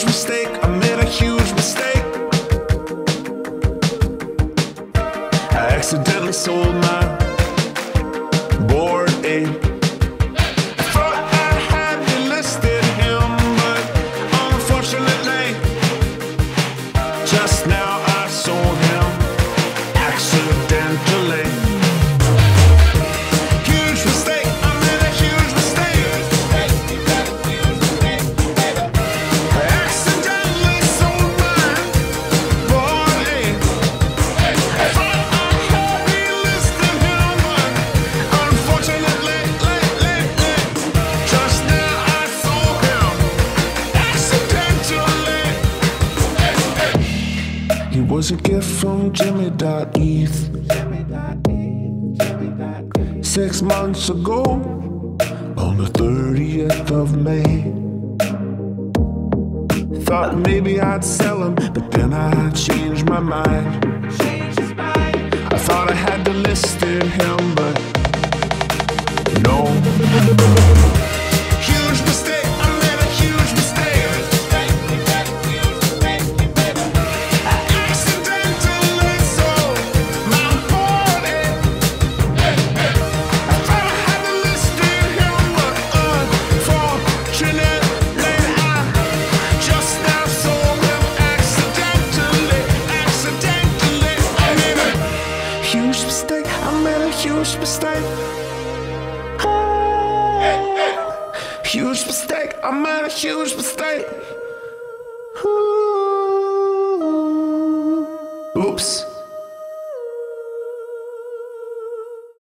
huge mistake. I made a huge mistake. I accidentally sold my He was a gift from Jimmy Dot Eth. Six months ago, on the 30th of May. Thought maybe I'd sell him, but then I changed my mind. I thought I had delisted him, but no. Huge mistake. Oh, Huge mistake. I made a huge mistake. Oops.